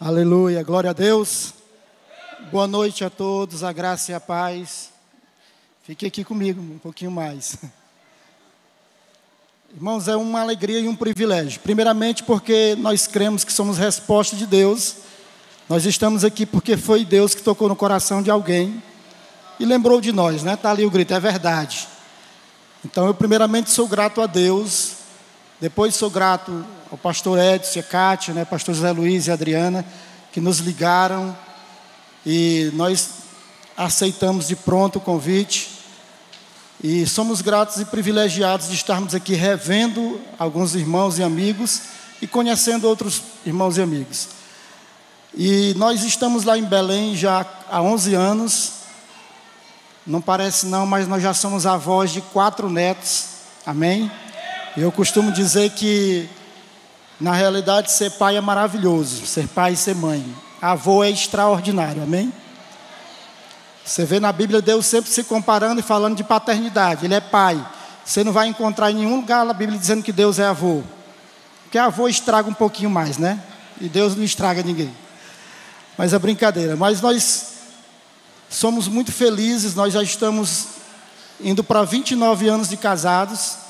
Aleluia, glória a Deus. Boa noite a todos, a graça e a paz. Fique aqui comigo um pouquinho mais. Irmãos, é uma alegria e um privilégio. Primeiramente, porque nós cremos que somos resposta de Deus. Nós estamos aqui porque foi Deus que tocou no coração de alguém e lembrou de nós, né? Está ali o grito, é verdade. Então, eu primeiramente sou grato a Deus. Depois sou grato ao pastor Edson, a Cátia, né? Pastor José Luiz e Adriana, que nos ligaram e nós aceitamos de pronto o convite. E somos gratos e privilegiados de estarmos aqui revendo alguns irmãos e amigos e conhecendo outros irmãos e amigos. E nós estamos lá em Belém já há 11 anos. Não parece não, mas nós já somos avós de quatro netos. Amém? Eu costumo dizer que na realidade ser pai é maravilhoso, ser pai e ser mãe. Avô é extraordinário. Amém? Você vê na Bíblia Deus sempre se comparando e falando de paternidade. Ele é pai. Você não vai encontrar em nenhum lugar na Bíblia dizendo que Deus é avô. Porque avô estraga um pouquinho mais, né? E Deus não estraga ninguém. Mas é brincadeira. Mas nós somos muito felizes, nós já estamos indo para 29 anos de casados.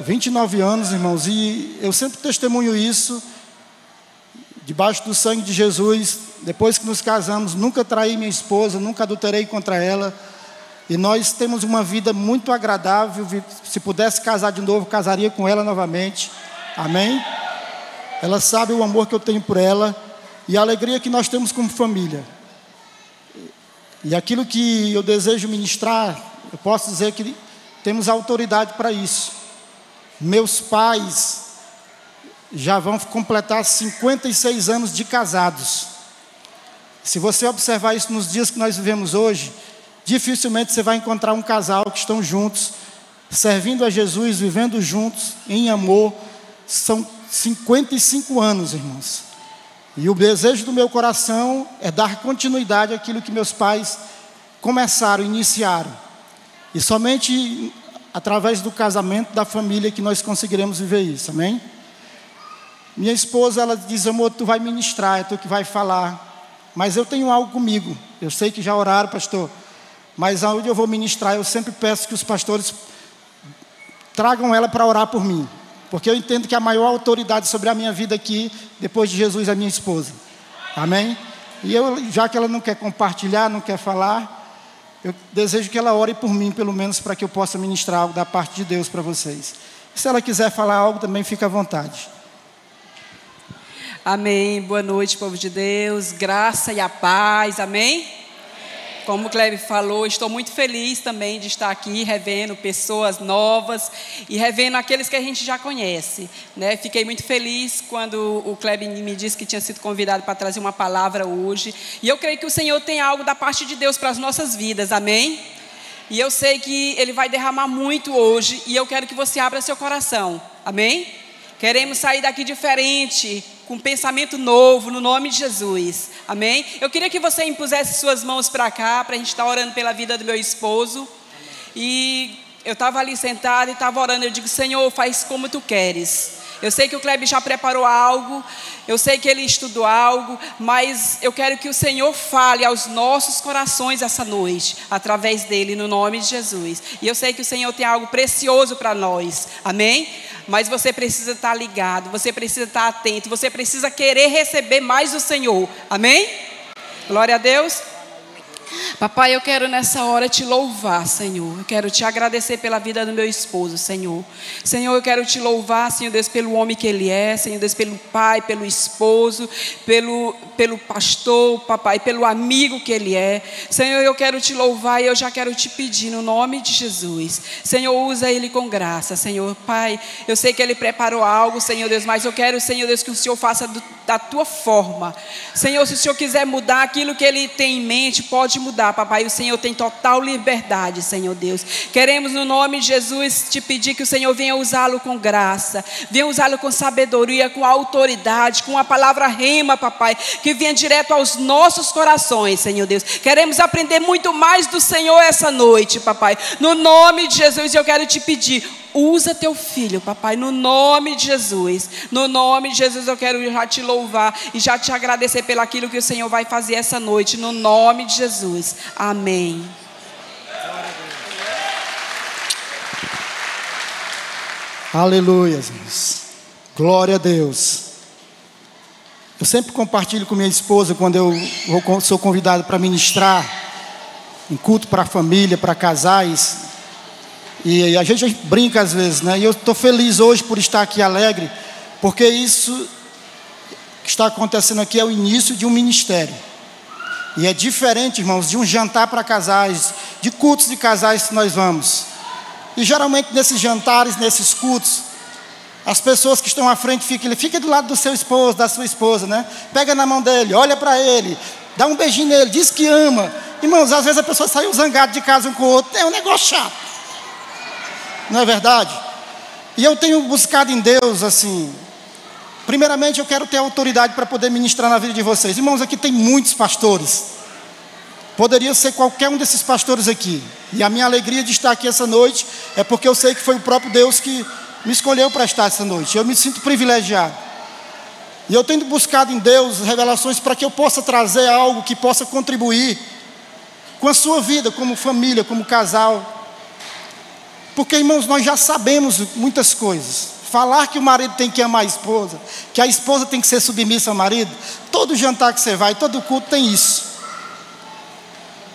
29 anos, irmãos, e eu sempre testemunho isso debaixo do sangue de Jesus, depois que nos casamos, nunca traí minha esposa, nunca adulterei contra ela. E nós temos uma vida muito agradável. Se pudesse casar de novo, casaria com ela novamente. Amém? Ela sabe o amor que eu tenho por ela e a alegria que nós temos como família. E aquilo que eu desejo ministrar, eu posso dizer que temos autoridade para isso. Meus pais já vão completar 56 anos de casados. Se você observar isso nos dias que nós vivemos hoje, dificilmente você vai encontrar um casal que estão juntos, servindo a Jesus, vivendo juntos, em amor. São 55 anos, irmãos. E o desejo do meu coração é dar continuidade àquilo que meus pais começaram, iniciaram. E somente através do casamento, da família, que nós conseguiremos viver isso, amém? Minha esposa, ela diz, amor, tu vai ministrar, é tu que vai falar. Mas eu tenho algo comigo. Eu sei que já oraram, pastor. Mas aonde eu vou ministrar, eu sempre peço que os pastores tragam ela para orar por mim. Porque eu entendo que a maior autoridade sobre a minha vida aqui, depois de Jesus, é minha esposa. Amém? E eu, já que ela não quer compartilhar, não quer falar, eu desejo que ela ore por mim, pelo menos, para que eu possa ministrar algo da parte de Deus para vocês. Se ela quiser falar algo, também fica à vontade. Amém. Boa noite, povo de Deus. Graça e a paz. Amém. Como o Cleve falou, estou muito feliz também de estar aqui revendo pessoas novas e revendo aqueles que a gente já conhece. Né? Fiquei muito feliz quando o Cleve me disse que tinha sido convidado para trazer uma palavra hoje. E eu creio que o Senhor tem algo da parte de Deus para as nossas vidas. Amém? E eu sei que Ele vai derramar muito hoje e eu quero que você abra seu coração. Amém? Queremos sair daqui diferente, com um pensamento novo, no nome de Jesus. Amém? Eu queria que você impusesse suas mãos para cá, para a gente estar tá orando pela vida do meu esposo. E eu estava ali sentada e estava orando. Eu digo, Senhor, faz como tu queres. Eu sei que o Kleber já preparou algo, eu sei que ele estudou algo, mas eu quero que o Senhor fale aos nossos corações essa noite, através dele, no nome de Jesus. E eu sei que o Senhor tem algo precioso para nós, amém? Mas você precisa estar ligado, você precisa estar atento, você precisa querer receber mais do Senhor, amém? Glória a Deus. Papai, eu quero nessa hora te louvar, Senhor. Eu quero te agradecer pela vida do meu esposo, Senhor. Senhor, eu quero te louvar, Senhor Deus, pelo homem que ele é, Senhor Deus, pelo pai, pelo esposo, pelo, pelo pastor, papai, pelo amigo que ele é. Senhor, eu quero te louvar e eu já quero te pedir no nome de Jesus. Senhor, usa ele com graça, Senhor. Pai, eu sei que ele preparou algo, Senhor Deus, mas eu quero, Senhor Deus, que o Senhor faça do, da tua forma. Senhor, se o Senhor quiser mudar aquilo que ele tem em mente, pode mudar, papai. O Senhor tem total liberdade, Senhor Deus. Queremos, no nome de Jesus, te pedir que o Senhor venha usá-lo com graça, venha usá-lo com sabedoria, com autoridade, com a palavra rema, papai, que venha direto aos nossos corações, Senhor Deus. Queremos aprender muito mais do Senhor essa noite, papai. No nome de Jesus, eu quero te pedir Usa teu filho, papai, no nome de Jesus. No nome de Jesus eu quero já te louvar e já te agradecer pelo aquilo que o Senhor vai fazer essa noite, no nome de Jesus. Amém. Aleluia, Glória a Deus. Eu sempre compartilho com minha esposa quando eu sou convidado para ministrar em culto para a família, para casais. E a gente brinca às vezes, né? E eu estou feliz hoje por estar aqui alegre, porque isso que está acontecendo aqui é o início de um ministério. E é diferente, irmãos, de um jantar para casais, de cultos de casais que nós vamos. E geralmente nesses jantares, nesses cultos, as pessoas que estão à frente ficam, fica do lado do seu esposo, da sua esposa, né? Pega na mão dele, olha para ele, dá um beijinho nele, diz que ama. Irmãos, às vezes a pessoa saiu zangada de casa um com o outro, é um negócio chato. Não é verdade? E eu tenho buscado em Deus assim. Primeiramente, eu quero ter autoridade para poder ministrar na vida de vocês. Irmãos, aqui tem muitos pastores. Poderia ser qualquer um desses pastores aqui. E a minha alegria de estar aqui essa noite é porque eu sei que foi o próprio Deus que me escolheu para estar essa noite. Eu me sinto privilegiado. E eu tenho buscado em Deus revelações para que eu possa trazer algo que possa contribuir com a sua vida, como família, como casal. Porque, irmãos, nós já sabemos muitas coisas. Falar que o marido tem que amar a esposa, que a esposa tem que ser submissa ao marido, todo jantar que você vai, todo culto tem isso.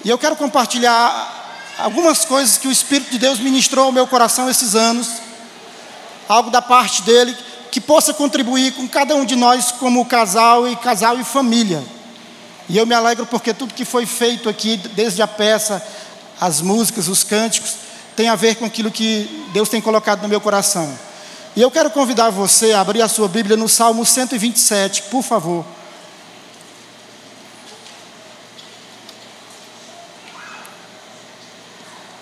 E eu quero compartilhar algumas coisas que o Espírito de Deus ministrou ao meu coração esses anos algo da parte dele que possa contribuir com cada um de nós como casal e casal e família. E eu me alegro porque tudo que foi feito aqui, desde a peça, as músicas, os cânticos, tem a ver com aquilo que Deus tem colocado no meu coração. E eu quero convidar você a abrir a sua Bíblia no Salmo 127, por favor.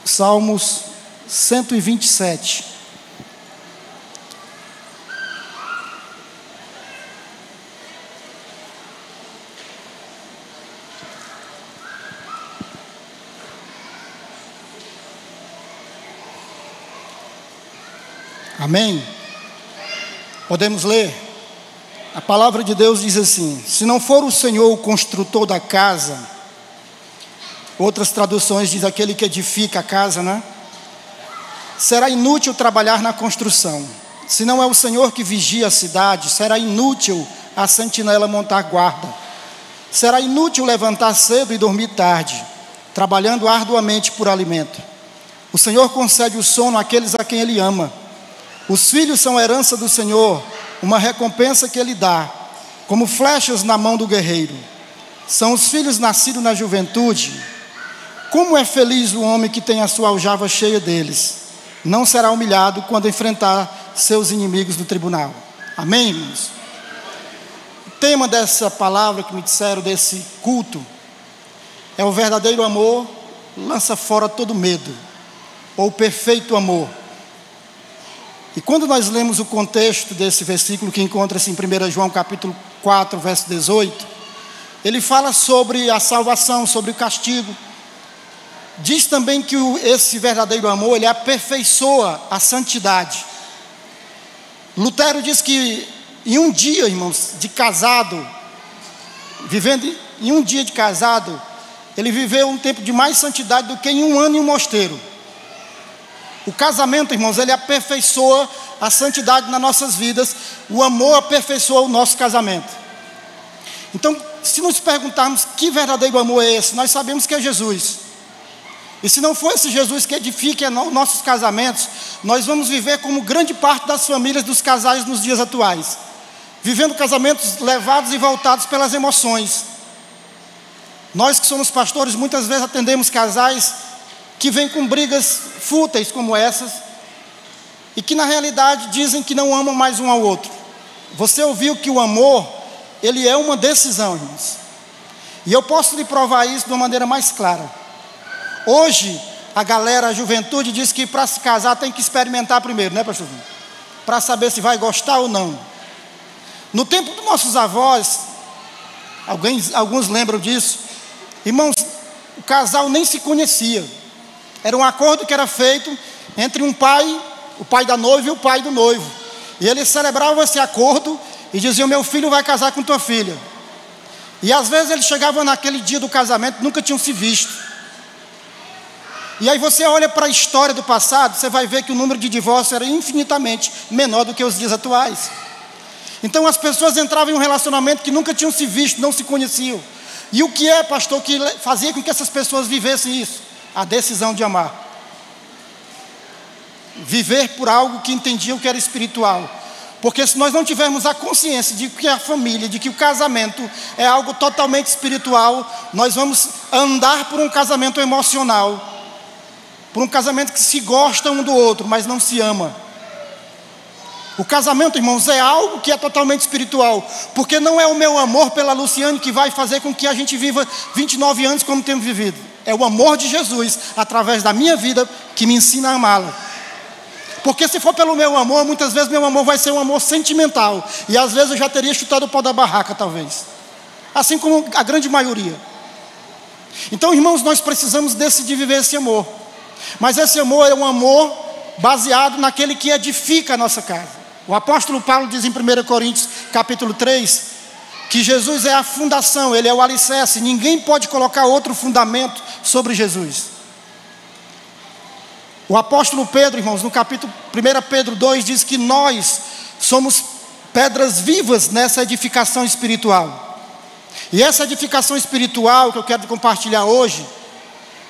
Salmos 127. Amém? Podemos ler? A palavra de Deus diz assim: Se não for o Senhor o construtor da casa, outras traduções diz aquele que edifica a casa, né? Será inútil trabalhar na construção. Se não é o Senhor que vigia a cidade, será inútil a sentinela montar guarda. Será inútil levantar cedo e dormir tarde, trabalhando arduamente por alimento. O Senhor concede o sono àqueles a quem Ele ama os filhos são herança do Senhor, uma recompensa que Ele dá, como flechas na mão do guerreiro. São os filhos nascidos na juventude. Como é feliz o homem que tem a sua aljava cheia deles. Não será humilhado quando enfrentar seus inimigos no tribunal. Amém, irmãos? O tema dessa palavra que me disseram, desse culto, é o verdadeiro amor lança fora todo medo, ou o perfeito amor. E quando nós lemos o contexto desse versículo que encontra-se em 1 João capítulo 4, verso 18, ele fala sobre a salvação, sobre o castigo. Diz também que esse verdadeiro amor, ele aperfeiçoa a santidade. Lutero diz que em um dia, irmãos, de casado, vivendo em um dia de casado, ele viveu um tempo de mais santidade do que em um ano em um mosteiro. O casamento, irmãos, ele aperfeiçoa a santidade nas nossas vidas, o amor aperfeiçoa o nosso casamento. Então, se nos perguntarmos que verdadeiro amor é esse, nós sabemos que é Jesus. E se não for esse Jesus que edifica nossos casamentos, nós vamos viver como grande parte das famílias dos casais nos dias atuais, vivendo casamentos levados e voltados pelas emoções. Nós que somos pastores, muitas vezes atendemos casais que vêm com brigas fúteis como essas, e que na realidade dizem que não amam mais um ao outro. Você ouviu que o amor, ele é uma decisão, irmãos. E eu posso lhe provar isso de uma maneira mais clara. Hoje, a galera, a juventude diz que para se casar tem que experimentar primeiro, né, pastor? Para saber se vai gostar ou não. No tempo dos nossos avós, alguns, alguns lembram disso, irmãos, o casal nem se conhecia. Era um acordo que era feito entre um pai o pai da noiva e o pai do noivo. E eles celebravam esse acordo e diziam: Meu filho vai casar com tua filha. E às vezes eles chegavam naquele dia do casamento, nunca tinham se visto. E aí você olha para a história do passado, você vai ver que o número de divórcios era infinitamente menor do que os dias atuais. Então as pessoas entravam em um relacionamento que nunca tinham se visto, não se conheciam. E o que é, pastor, que fazia com que essas pessoas vivessem isso? A decisão de amar. Viver por algo que entendiam que era espiritual. Porque se nós não tivermos a consciência de que a família, de que o casamento é algo totalmente espiritual, nós vamos andar por um casamento emocional por um casamento que se gosta um do outro, mas não se ama. O casamento, irmãos, é algo que é totalmente espiritual, porque não é o meu amor pela Luciane que vai fazer com que a gente viva 29 anos como temos vivido. É o amor de Jesus através da minha vida que me ensina a amá-la. Porque se for pelo meu amor, muitas vezes meu amor vai ser um amor sentimental, e às vezes eu já teria chutado o pau da barraca, talvez. Assim como a grande maioria. Então, irmãos, nós precisamos decidir viver esse amor. Mas esse amor é um amor baseado naquele que edifica a nossa casa. O apóstolo Paulo diz em 1 Coríntios, capítulo 3, que Jesus é a fundação, ele é o alicerce, ninguém pode colocar outro fundamento sobre Jesus. O apóstolo Pedro, irmãos, no capítulo 1 Pedro 2, diz que nós somos pedras vivas nessa edificação espiritual. E essa edificação espiritual que eu quero compartilhar hoje,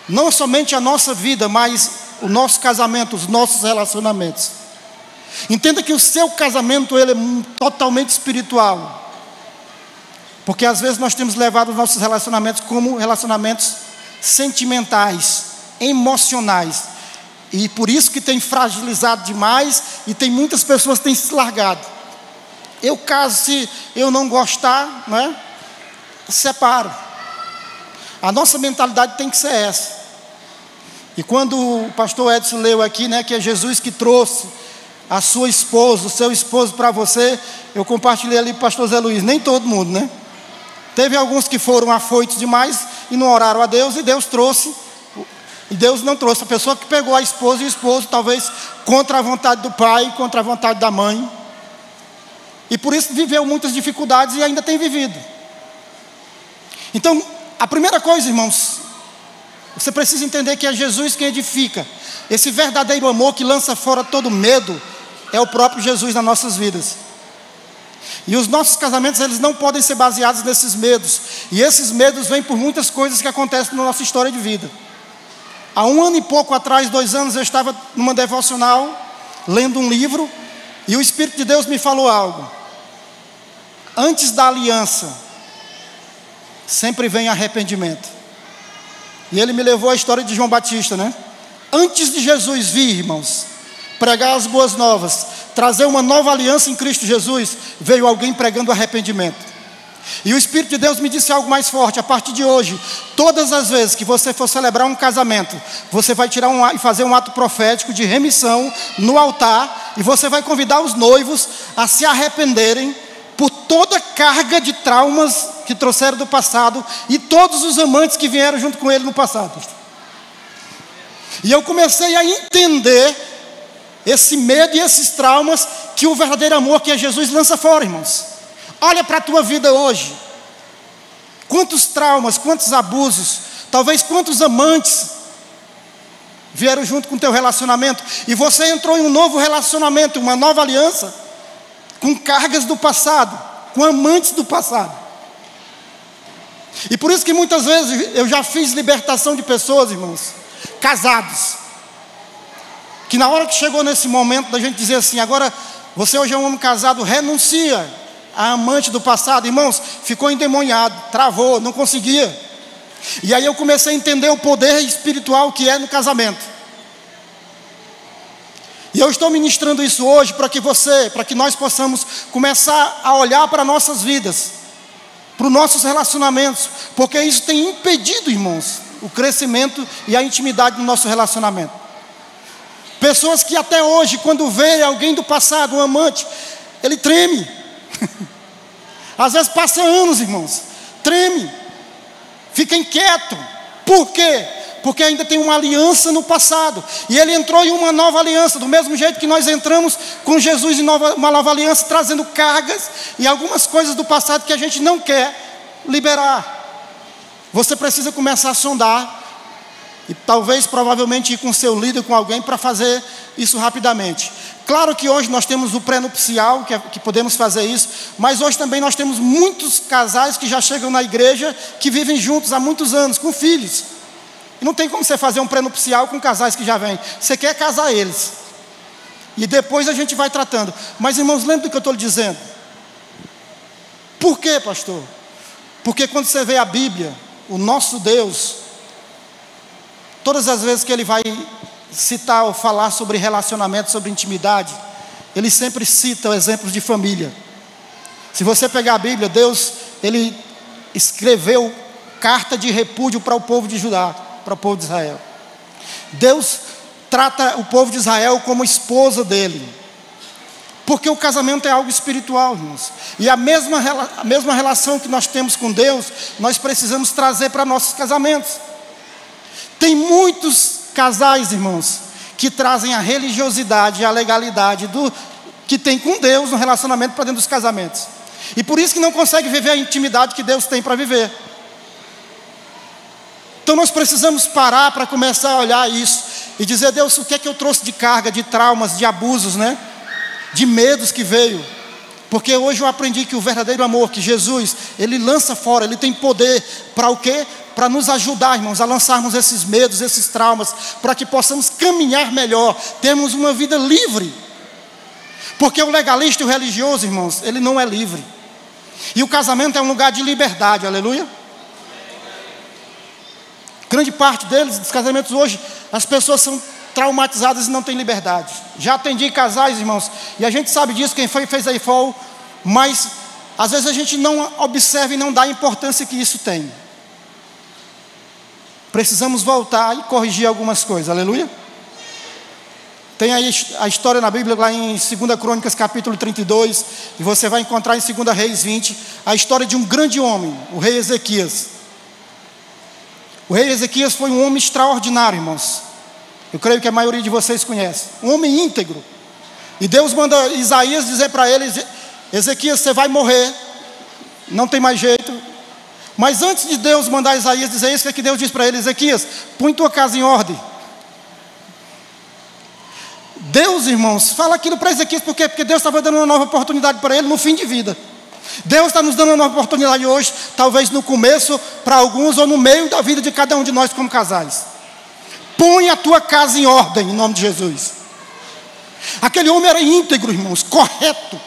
não somente a nossa vida, mas o nosso casamento, os nossos relacionamentos. Entenda que o seu casamento ele é totalmente espiritual. Porque às vezes nós temos levado os nossos relacionamentos como relacionamentos sentimentais, emocionais. E por isso que tem fragilizado demais e tem muitas pessoas que têm se largado. Eu caso se eu não gostar, não é? Separo. A nossa mentalidade tem que ser essa. E quando o pastor Edson leu aqui, né, que é Jesus que trouxe a sua esposa, o seu esposo para você, eu compartilhei ali com o pastor Zé Luiz, nem todo mundo, né? Teve alguns que foram afoitos demais e não oraram a Deus, e Deus trouxe, e Deus não trouxe a pessoa que pegou a esposa e o esposo, talvez contra a vontade do pai, contra a vontade da mãe. E por isso viveu muitas dificuldades e ainda tem vivido. Então, a primeira coisa, irmãos, você precisa entender que é Jesus quem edifica. Esse verdadeiro amor que lança fora todo medo é o próprio Jesus nas nossas vidas. E os nossos casamentos, eles não podem ser baseados nesses medos. E esses medos vêm por muitas coisas que acontecem na nossa história de vida. Há um ano e pouco atrás, dois anos, eu estava numa devocional, lendo um livro, e o Espírito de Deus me falou algo. Antes da aliança, sempre vem arrependimento. E ele me levou à história de João Batista, né? Antes de Jesus vir, irmãos, pregar as boas novas, trazer uma nova aliança em Cristo Jesus, veio alguém pregando arrependimento. E o Espírito de Deus me disse algo mais forte. A partir de hoje, todas as vezes que você for celebrar um casamento, você vai tirar um e fazer um ato profético de remissão no altar, e você vai convidar os noivos a se arrependerem por toda a carga de traumas que trouxeram do passado e todos os amantes que vieram junto com ele no passado. E eu comecei a entender esse medo e esses traumas que o verdadeiro amor que é Jesus lança fora, irmãos. Olha para a tua vida hoje. Quantos traumas, quantos abusos, talvez quantos amantes vieram junto com o teu relacionamento e você entrou em um novo relacionamento, uma nova aliança com cargas do passado, com amantes do passado. E por isso que muitas vezes eu já fiz libertação de pessoas, irmãos, casados, que na hora que chegou nesse momento da gente dizer assim, agora você hoje é um homem casado, renuncia a amante do passado, irmãos, ficou endemoniado, travou, não conseguia. E aí eu comecei a entender o poder espiritual que é no casamento. E eu estou ministrando isso hoje para que você, para que nós possamos começar a olhar para nossas vidas, para os nossos relacionamentos, porque isso tem impedido, irmãos, o crescimento e a intimidade do nosso relacionamento. Pessoas que até hoje, quando vê alguém do passado, um amante, ele treme. Às vezes passa anos, irmãos, treme, fica inquieto. Por quê? Porque ainda tem uma aliança no passado. E ele entrou em uma nova aliança, do mesmo jeito que nós entramos com Jesus em nova, uma nova aliança, trazendo cargas e algumas coisas do passado que a gente não quer liberar. Você precisa começar a sondar e talvez, provavelmente, ir com seu líder, com alguém, para fazer isso rapidamente. Claro que hoje nós temos o pré-nupcial, que, é, que, podemos fazer isso, mas hoje também nós temos muitos casais que já chegam na igreja, que vivem juntos há muitos anos, com filhos. E não tem como você fazer um pré-nupcial com casais que já vêm. Você quer casar eles. E depois a gente vai tratando. Mas, irmãos, lembre do que eu estou lhe dizendo. Por quê, pastor? Porque quando você vê a Bíblia, o nosso Deus, Todas as vezes que ele vai citar ou falar sobre relacionamento, sobre intimidade, ele sempre cita exemplos de família. Se você pegar a Bíblia, Deus, ele escreveu carta de repúdio para o povo de Judá, para o povo de Israel. Deus trata o povo de Israel como esposa dele. Porque o casamento é algo espiritual, irmãos. E a mesma, a mesma relação que nós temos com Deus, nós precisamos trazer para nossos casamentos. Tem muitos casais, irmãos, que trazem a religiosidade e a legalidade do que tem com Deus no relacionamento para dentro dos casamentos. E por isso que não consegue viver a intimidade que Deus tem para viver. Então nós precisamos parar para começar a olhar isso e dizer, Deus, o que é que eu trouxe de carga, de traumas, de abusos, né? De medos que veio. Porque hoje eu aprendi que o verdadeiro amor, que Jesus, ele lança fora, ele tem poder para o quê? Para nos ajudar, irmãos, a lançarmos esses medos, esses traumas, para que possamos caminhar melhor, termos uma vida livre. Porque o legalista e o religioso, irmãos, ele não é livre. E o casamento é um lugar de liberdade, aleluia. Grande parte deles, dos casamentos hoje, as pessoas são traumatizadas e não têm liberdade. Já atendi casais, irmãos, e a gente sabe disso, quem foi fez aí foi, mas às vezes a gente não observa e não dá a importância que isso tem precisamos voltar e corrigir algumas coisas, aleluia. Tem aí a história na Bíblia, lá em 2 Crônicas, capítulo 32, e você vai encontrar em 2 Reis 20, a história de um grande homem, o rei Ezequias. O rei Ezequias foi um homem extraordinário, irmãos. Eu creio que a maioria de vocês conhece. Um homem íntegro. E Deus manda Isaías dizer para ele: Ezequias, você vai morrer, não tem mais jeito, mas antes de Deus mandar Isaías dizer isso, o que, é que Deus diz para ele? Ezequias, põe tua casa em ordem. Deus, irmãos, fala aquilo para Ezequias, por quê? Porque Deus estava dando uma nova oportunidade para ele no fim de vida. Deus está nos dando uma nova oportunidade hoje, talvez no começo para alguns ou no meio da vida de cada um de nós como casais. Põe a tua casa em ordem, em nome de Jesus. Aquele homem era íntegro, irmãos, correto.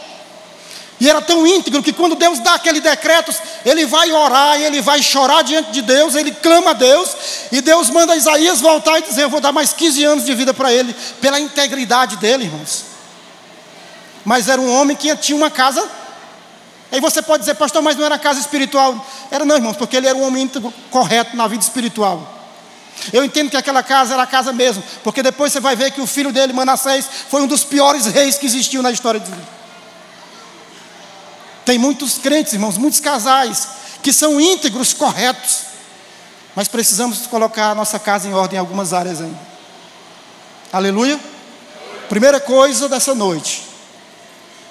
E era tão íntegro que quando Deus dá aquele decreto, ele vai orar, ele vai chorar diante de Deus, ele clama a Deus, e Deus manda Isaías voltar e dizer: Eu vou dar mais 15 anos de vida para ele, pela integridade dele, irmãos. Mas era um homem que tinha uma casa. Aí você pode dizer, pastor, mas não era casa espiritual. Era não, irmãos, porque ele era um homem íntegro, correto na vida espiritual. Eu entendo que aquela casa era a casa mesmo, porque depois você vai ver que o filho dele, Manassés, foi um dos piores reis que existiu na história de vida. Tem muitos crentes, irmãos, muitos casais que são íntegros, corretos, mas precisamos colocar a nossa casa em ordem em algumas áreas ainda. Aleluia? Primeira coisa dessa noite,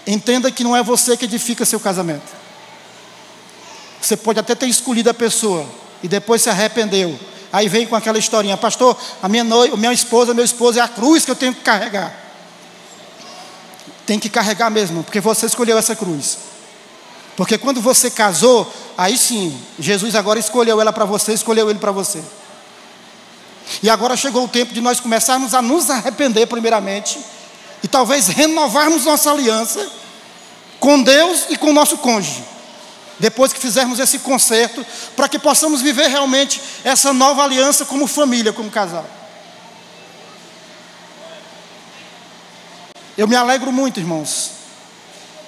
entenda que não é você que edifica seu casamento. Você pode até ter escolhido a pessoa e depois se arrependeu. Aí vem com aquela historinha, pastor, a minha, noiva, minha esposa, meu esposo é a cruz que eu tenho que carregar. Tem que carregar mesmo, porque você escolheu essa cruz. Porque quando você casou, aí sim, Jesus agora escolheu ela para você, escolheu ele para você. E agora chegou o tempo de nós começarmos a nos arrepender, primeiramente, e talvez renovarmos nossa aliança com Deus e com o nosso cônjuge. Depois que fizermos esse conserto, para que possamos viver realmente essa nova aliança como família, como casal. Eu me alegro muito, irmãos,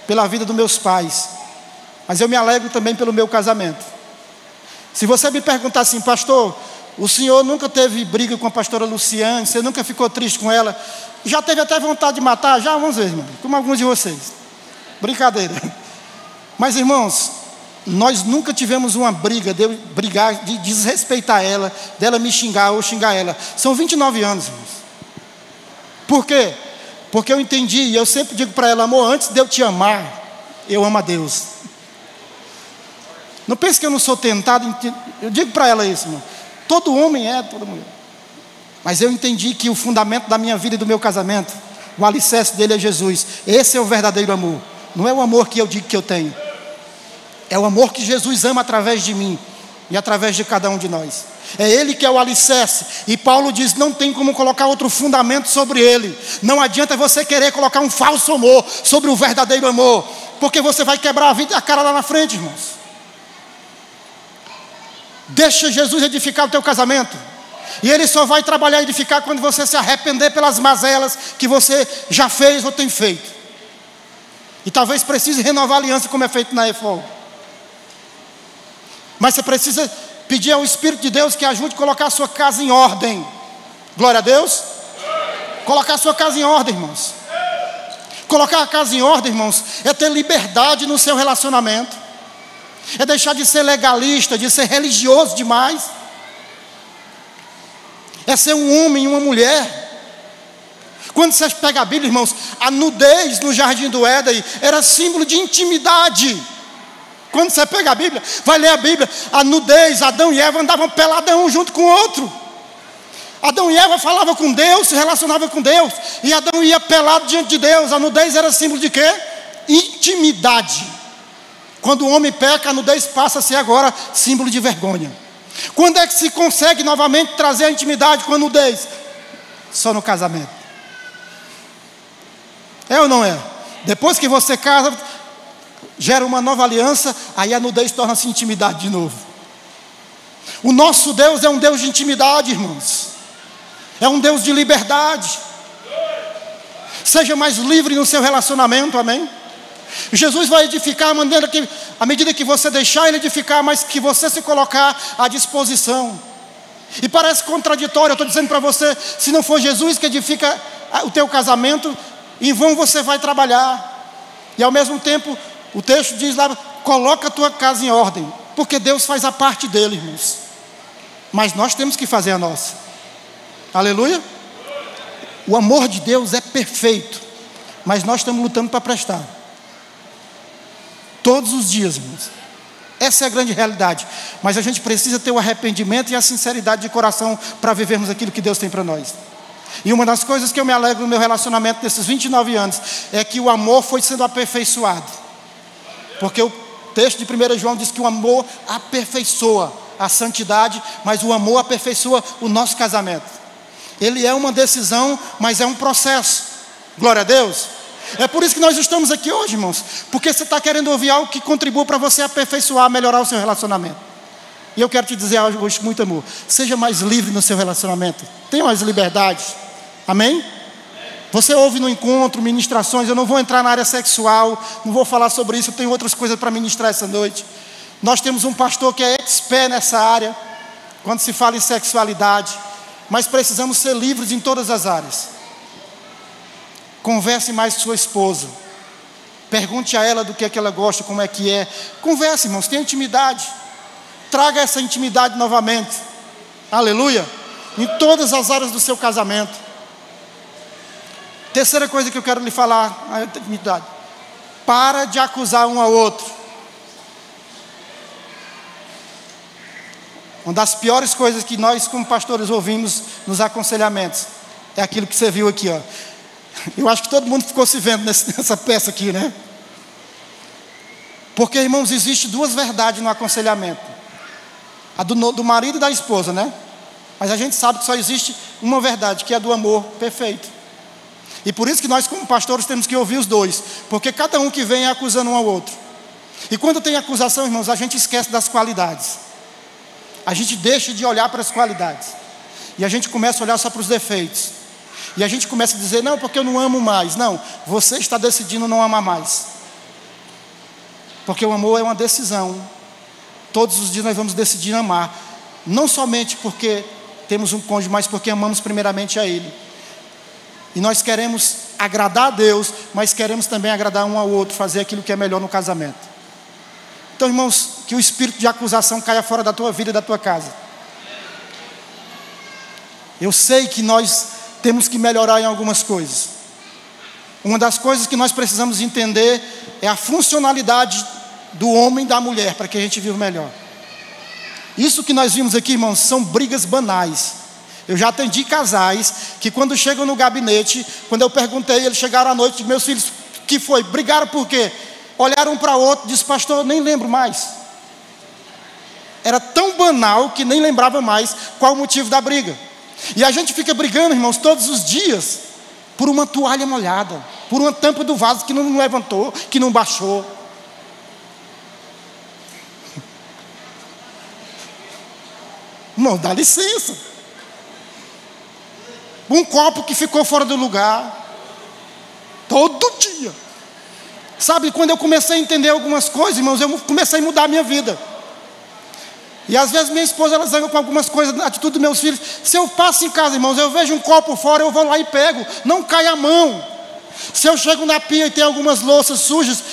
pela vida dos meus pais mas eu me alegro também pelo meu casamento. Se você me perguntar assim, pastor, o senhor nunca teve briga com a pastora Luciane, você nunca ficou triste com ela, já teve até vontade de matar? Já, vamos ver, irmão, como alguns de vocês. Brincadeira. Mas, irmãos, nós nunca tivemos uma briga, de brigar, de desrespeitar ela, dela me xingar ou xingar ela. São 29 anos, irmãos. Por quê? Porque eu entendi, e eu sempre digo para ela, amor, antes de eu te amar, eu amo a Deus. Não pense que eu não sou tentado, eu digo para ela isso, irmão. Todo homem é, toda mulher. Mas eu entendi que o fundamento da minha vida e do meu casamento, o alicerce dele é Jesus. Esse é o verdadeiro amor. Não é o amor que eu digo que eu tenho. É o amor que Jesus ama através de mim e através de cada um de nós. É Ele que é o alicerce. E Paulo diz: não tem como colocar outro fundamento sobre Ele. Não adianta você querer colocar um falso amor sobre o verdadeiro amor, porque você vai quebrar a, vida, a cara lá na frente, irmãos. Deixa Jesus edificar o teu casamento. E Ele só vai trabalhar e edificar quando você se arrepender pelas mazelas que você já fez ou tem feito. E talvez precise renovar a aliança, como é feito na EFOL. Mas você precisa pedir ao Espírito de Deus que ajude a colocar a sua casa em ordem. Glória a Deus. Colocar a sua casa em ordem, irmãos. Colocar a casa em ordem, irmãos, é ter liberdade no seu relacionamento. É deixar de ser legalista, de ser religioso demais. É ser um homem e uma mulher. Quando você pega a Bíblia, irmãos, a nudez no jardim do Éden era símbolo de intimidade. Quando você pega a Bíblia, vai ler a Bíblia, a nudez, Adão e Eva andavam peladão um junto com o outro. Adão e Eva falavam com Deus, se relacionavam com Deus, e Adão ia pelado diante de Deus. A nudez era símbolo de quê? Intimidade. Quando o homem peca, a nudez passa a ser agora símbolo de vergonha. Quando é que se consegue novamente trazer a intimidade com a nudez? Só no casamento. É ou não é? Depois que você casa, gera uma nova aliança, aí a nudez torna-se intimidade de novo. O nosso Deus é um Deus de intimidade, irmãos. É um Deus de liberdade. Seja mais livre no seu relacionamento, amém? Jesus vai edificar que, à medida que você deixar Ele edificar, mas que você se colocar à disposição. E parece contraditório, eu estou dizendo para você, se não for Jesus que edifica o teu casamento, em vão você vai trabalhar. E ao mesmo tempo, o texto diz lá: coloca a tua casa em ordem, porque Deus faz a parte dele, irmãos. Mas nós temos que fazer a nossa. Aleluia? O amor de Deus é perfeito, mas nós estamos lutando para prestar. Todos os dias, irmãos. Essa é a grande realidade. Mas a gente precisa ter o arrependimento e a sinceridade de coração para vivermos aquilo que Deus tem para nós. E uma das coisas que eu me alegro no meu relacionamento nesses 29 anos é que o amor foi sendo aperfeiçoado. Porque o texto de 1 João diz que o amor aperfeiçoa a santidade, mas o amor aperfeiçoa o nosso casamento. Ele é uma decisão, mas é um processo. Glória a Deus. É por isso que nós estamos aqui hoje, irmãos. Porque você está querendo ouvir algo que contribua para você aperfeiçoar, melhorar o seu relacionamento. E eu quero te dizer algo hoje com muito amor. Seja mais livre no seu relacionamento. Tenha mais liberdade. Amém? Você ouve no encontro ministrações, eu não vou entrar na área sexual, não vou falar sobre isso, eu tenho outras coisas para ministrar essa noite. Nós temos um pastor que é expert nessa área, quando se fala em sexualidade, mas precisamos ser livres em todas as áreas. Converse mais com sua esposa. Pergunte a ela do que é que ela gosta, como é que é. Converse, irmãos, tenha intimidade. Traga essa intimidade novamente. Aleluia. Em todas as áreas do seu casamento. Terceira coisa que eu quero lhe falar, a intimidade. Para de acusar um ao outro. Uma das piores coisas que nós, como pastores, ouvimos nos aconselhamentos é aquilo que você viu aqui, ó. Eu acho que todo mundo ficou se vendo nessa peça aqui, né? Porque, irmãos, existe duas verdades no aconselhamento: a do, do marido e da esposa, né? Mas a gente sabe que só existe uma verdade, que é a do amor perfeito. E por isso que nós, como pastores, temos que ouvir os dois, porque cada um que vem é acusando um ao outro. E quando tem acusação, irmãos, a gente esquece das qualidades. A gente deixa de olhar para as qualidades. E a gente começa a olhar só para os defeitos. E a gente começa a dizer: não, porque eu não amo mais. Não, você está decidindo não amar mais. Porque o amor é uma decisão. Todos os dias nós vamos decidir amar. Não somente porque temos um cônjuge, mas porque amamos primeiramente a Ele. E nós queremos agradar a Deus, mas queremos também agradar um ao outro, fazer aquilo que é melhor no casamento. Então, irmãos, que o espírito de acusação caia fora da tua vida e da tua casa. Eu sei que nós temos que melhorar em algumas coisas. Uma das coisas que nós precisamos entender é a funcionalidade do homem e da mulher para que a gente viva melhor. Isso que nós vimos aqui, irmãos, são brigas banais. Eu já atendi casais que quando chegam no gabinete, quando eu perguntei, eles chegaram à noite, meus filhos, que foi? Brigaram por quê? Olharam para o outro, disse, pastor, nem lembro mais. Era tão banal que nem lembrava mais qual o motivo da briga. E a gente fica brigando, irmãos, todos os dias, por uma toalha molhada, por uma tampa do vaso que não levantou, que não baixou. Irmão, dá licença. Um copo que ficou fora do lugar. Todo dia. Sabe, quando eu comecei a entender algumas coisas, irmãos, eu comecei a mudar a minha vida. E às vezes minha esposa ela zanga com algumas coisas, a atitude dos meus filhos. Se eu passo em casa, irmãos, eu vejo um copo fora, eu vou lá e pego. Não cai a mão. Se eu chego na pia e tem algumas louças sujas,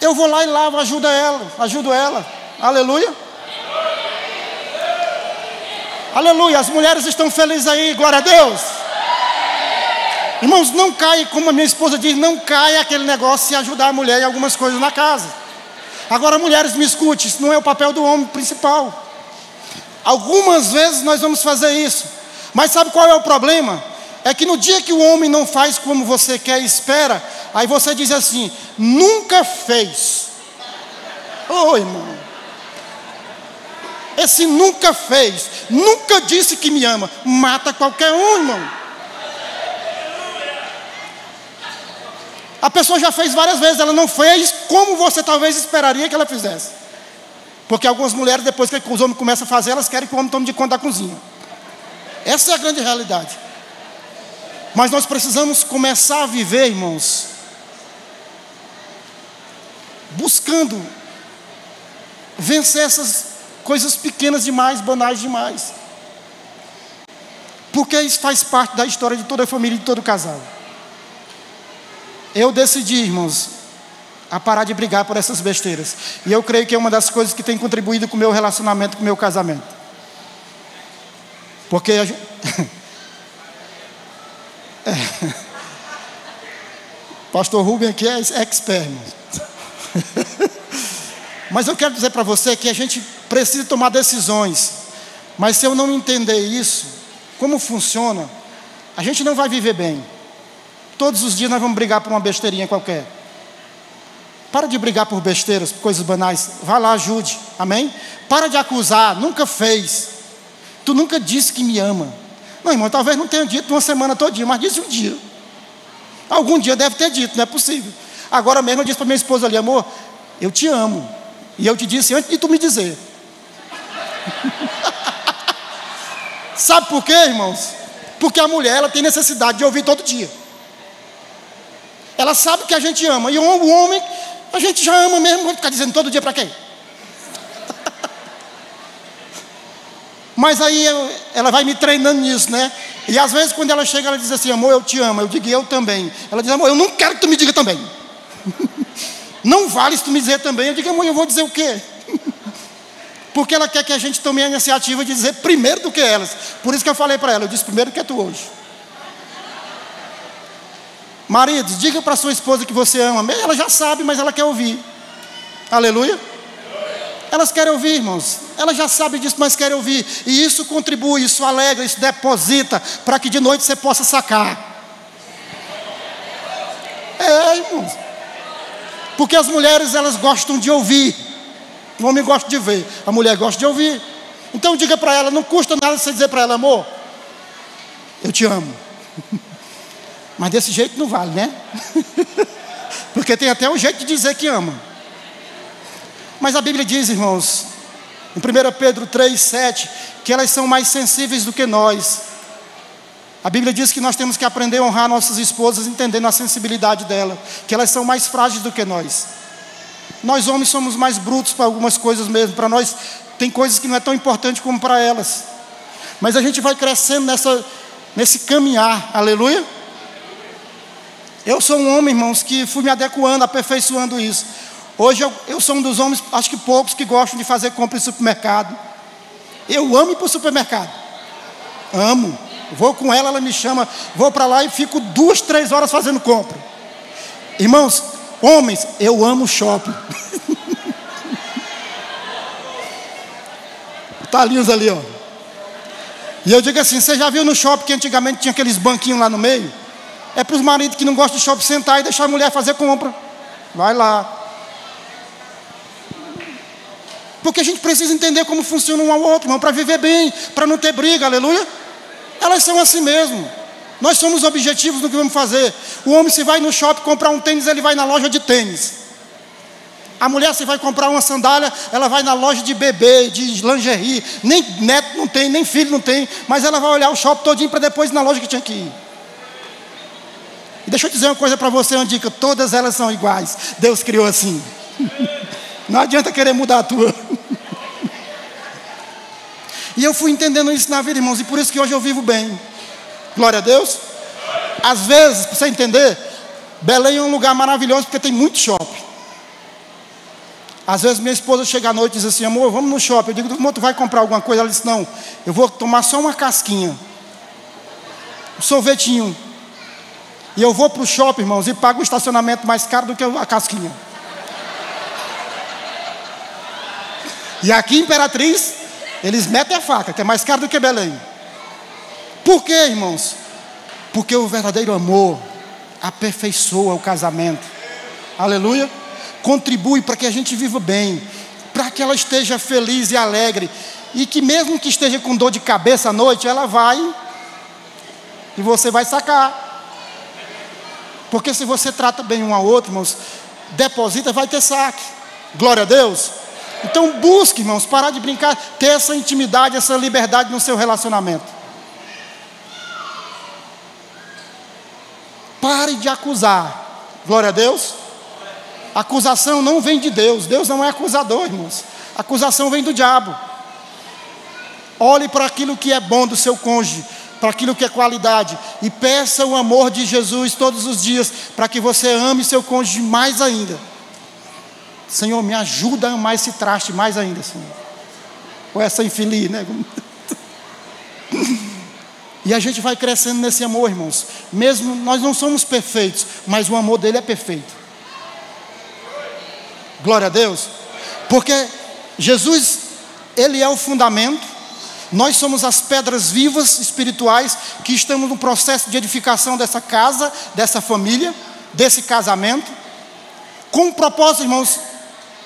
eu vou lá e lavo, ajudo ela, ajudo ela. Aleluia. Aleluia, as mulheres estão felizes aí, glória a Deus. Irmãos, não cai, como a minha esposa diz, não cai aquele negócio de ajudar a mulher em algumas coisas na casa. Agora, mulheres, me escute, isso não é o papel do homem principal. Algumas vezes nós vamos fazer isso, mas sabe qual é o problema? É que no dia que o homem não faz como você quer e espera, aí você diz assim: nunca fez. Ô oh, irmão, esse nunca fez, nunca disse que me ama, mata qualquer um, irmão. A pessoa já fez várias vezes, ela não fez como você talvez esperaria que ela fizesse. Porque algumas mulheres, depois que os homens começam a fazer, elas querem que o homem tome de conta da cozinha. Essa é a grande realidade. Mas nós precisamos começar a viver, irmãos, buscando vencer essas coisas pequenas demais, banais demais. Porque isso faz parte da história de toda a família de todo casal. Eu decidi, irmãos, a parar de brigar por essas besteiras. E eu creio que é uma das coisas que tem contribuído com o meu relacionamento, com o meu casamento. Porque a gente... é. Pastor Rubem aqui é expert, irmãos. Mas eu quero dizer para você que a gente precisa tomar decisões. Mas se eu não entender isso, como funciona, a gente não vai viver bem. Todos os dias nós vamos brigar por uma besteirinha qualquer. Para de brigar por besteiras, por coisas banais. Vá lá, ajude. Amém? Para de acusar, nunca fez. Tu nunca disse que me ama. Não, irmão, talvez não tenha dito uma semana todinha, mas disse um dia. Algum dia deve ter dito, não é possível. Agora mesmo eu disse para minha esposa ali, amor, eu te amo. E eu te disse antes de tu me dizer. Sabe por quê, irmãos? Porque a mulher ela tem necessidade de ouvir todo dia. Ela sabe que a gente ama. E o homem, a gente já ama mesmo, vai ficar dizendo todo dia para quem? Mas aí eu, ela vai me treinando nisso, né? E às vezes quando ela chega, ela diz assim, amor, eu te amo. Eu digo, eu também. Ela diz, amor, eu não quero que tu me diga também. Não vale se tu me dizer também. Eu digo, mãe, eu vou dizer o quê? Porque ela quer que a gente tome a iniciativa de dizer primeiro do que elas. Por isso que eu falei para ela, eu disse primeiro que é tu hoje. Maridos, diga para sua esposa que você ama. Ela já sabe, mas ela quer ouvir. Aleluia. Elas querem ouvir, irmãos. Elas já sabem disso, mas querem ouvir. E isso contribui, isso alegra, isso deposita para que de noite você possa sacar. É, irmãos. Porque as mulheres elas gostam de ouvir. O homem gosta de ver, a mulher gosta de ouvir. Então diga para ela, não custa nada você dizer para ela, amor, eu te amo. Mas desse jeito não vale, né? Porque tem até um jeito de dizer que ama. Mas a Bíblia diz, irmãos, em 1 Pedro 3, 7, que elas são mais sensíveis do que nós. A Bíblia diz que nós temos que aprender a honrar nossas esposas, entendendo a sensibilidade dela, que elas são mais frágeis do que nós. Nós homens somos mais brutos para algumas coisas mesmo, para nós tem coisas que não é tão importante como para elas. Mas a gente vai crescendo nessa, nesse caminhar, aleluia. Eu sou um homem, irmãos, que fui me adequando, aperfeiçoando isso. Hoje eu, eu sou um dos homens, acho que poucos, que gostam de fazer compra em supermercado. Eu amo ir para o supermercado. Amo. Vou com ela, ela me chama, vou para lá e fico duas, três horas fazendo compra. Irmãos, homens, eu amo shopping. Talinhos ali, ó. E eu digo assim: você já viu no shopping que antigamente tinha aqueles banquinhos lá no meio? É para os maridos que não gostam de shopping sentar e deixar a mulher fazer compra. Vai lá. Porque a gente precisa entender como funciona um ao outro, irmão, para viver bem, para não ter briga, aleluia. Elas são assim mesmo. Nós somos objetivos do que vamos fazer. O homem, se vai no shopping comprar um tênis, ele vai na loja de tênis. A mulher, se vai comprar uma sandália, ela vai na loja de bebê, de lingerie. Nem neto não tem, nem filho não tem, mas ela vai olhar o shopping todinho para depois ir na loja que tinha que ir. E deixa eu dizer uma coisa para você, uma dica: todas elas são iguais. Deus criou assim. Não adianta querer mudar a tua. E eu fui entendendo isso na vida, irmãos, e por isso que hoje eu vivo bem. Glória a Deus. Às vezes, para você entender, Belém é um lugar maravilhoso porque tem muito shopping. Às vezes minha esposa chega à noite e diz assim, amor, vamos no shopping. Eu digo, amor, tu vai comprar alguma coisa? Ela disse, não, eu vou tomar só uma casquinha. Um sorvetinho. E eu vou para o shopping, irmãos, e pago o estacionamento mais caro do que a casquinha. E aqui, Imperatriz, eles metem a faca, que é mais caro do que Belém. Por quê, irmãos? Porque o verdadeiro amor aperfeiçoa o casamento. Aleluia. Contribui para que a gente viva bem, para que ela esteja feliz e alegre. E que mesmo que esteja com dor de cabeça à noite, ela vai e você vai sacar. Porque se você trata bem um ao outro, irmãos, deposita, vai ter saque. Glória a Deus. Então busque, irmãos, parar de brincar, ter essa intimidade, essa liberdade no seu relacionamento. Pare de acusar. Glória a Deus. Acusação não vem de Deus. Deus não é acusador, irmãos. Acusação vem do diabo. Olhe para aquilo que é bom do seu cônjuge, para aquilo que é qualidade, e peça o amor de Jesus todos os dias, para que você ame seu cônjuge mais ainda. Senhor, me ajuda a amar esse traste mais ainda, Senhor. Ou essa infeliz, né? E a gente vai crescendo nesse amor, irmãos. Mesmo nós não somos perfeitos, mas o amor dele é perfeito. Glória a Deus. Porque Jesus, ele é o fundamento. Nós somos as pedras vivas espirituais que estamos no processo de edificação dessa casa, dessa família, desse casamento. Com o propósito, irmãos,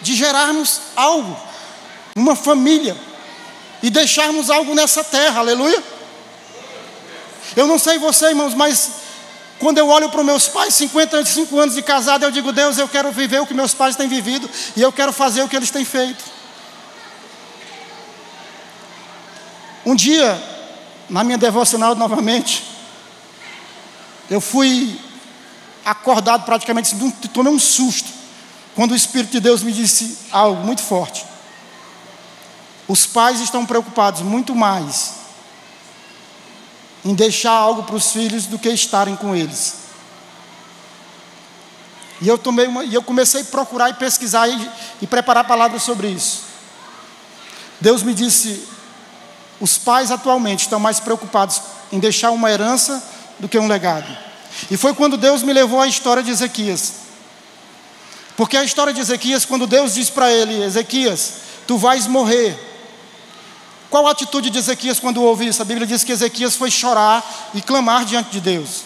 de gerarmos algo, uma família, e deixarmos algo nessa terra, aleluia. Eu não sei você, irmãos, mas quando eu olho para meus pais, 55 anos de casado, eu digo, Deus, eu quero viver o que meus pais têm vivido e eu quero fazer o que eles têm feito. Um dia, na minha devocional novamente, eu fui acordado praticamente, tomei um susto quando o Espírito de Deus me disse algo muito forte. Os pais estão preocupados muito mais em deixar algo para os filhos do que estarem com eles. E eu, tomei uma, e eu comecei a procurar e pesquisar e, e preparar palavras sobre isso. Deus me disse: os pais atualmente estão mais preocupados em deixar uma herança do que um legado. E foi quando Deus me levou à história de Ezequias. Porque a história de Ezequias, quando Deus diz para ele: Ezequias, tu vais morrer. Qual a atitude de Ezequias quando ouve isso? A Bíblia diz que Ezequias foi chorar e clamar diante de Deus.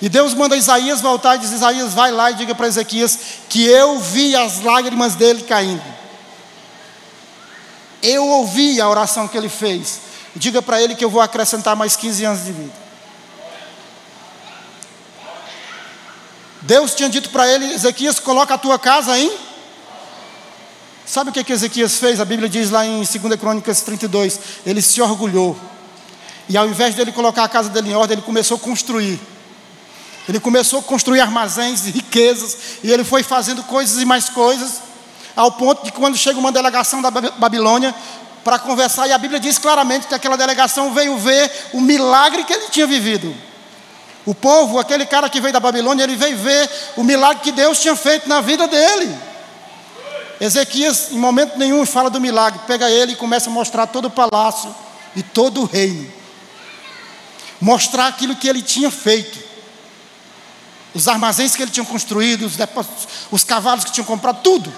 E Deus manda Isaías voltar e diz: Isaías, vai lá e diga para Ezequias que eu vi as lágrimas dele caindo. Eu ouvi a oração que ele fez. Diga para ele que eu vou acrescentar mais 15 anos de vida. Deus tinha dito para ele: Ezequias, coloca a tua casa em. Sabe o que, que Ezequias fez? A Bíblia diz lá em 2 Crônicas 32: ele se orgulhou. E ao invés de ele colocar a casa dele em ordem, ele começou a construir. Ele começou a construir armazéns e riquezas, e ele foi fazendo coisas e mais coisas, ao ponto de quando chega uma delegação da Babilônia para conversar, e a Bíblia diz claramente que aquela delegação veio ver o milagre que ele tinha vivido. O povo, aquele cara que veio da Babilônia, ele veio ver o milagre que Deus tinha feito na vida dele. Ezequias, em momento nenhum, fala do milagre, pega ele e começa a mostrar todo o palácio e todo o reino. Mostrar aquilo que ele tinha feito. Os armazéns que ele tinha construído, os, os cavalos que tinham comprado, tudo.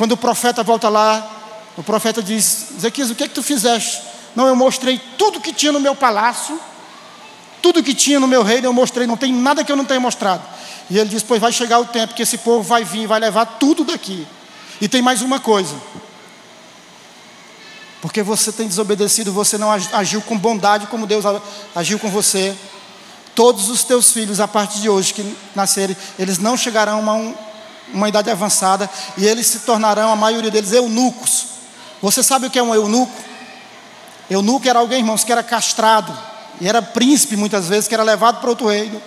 Quando o profeta volta lá, o profeta diz: Ezequias, o que é que tu fizeste? Não, eu mostrei tudo que tinha no meu palácio, tudo que tinha no meu reino, eu mostrei, não tem nada que eu não tenha mostrado. E ele diz: Pois vai chegar o tempo que esse povo vai vir, vai levar tudo daqui. E tem mais uma coisa. Porque você tem desobedecido, você não agiu com bondade como Deus agiu com você. Todos os teus filhos, a partir de hoje que nascerem, eles não chegarão a uma, uma idade avançada e eles se tornarão, a maioria deles, eunucos. Você sabe o que é um eunuco? Eunuco era alguém, irmãos, que era castrado. E era príncipe muitas vezes, que era levado para outro reino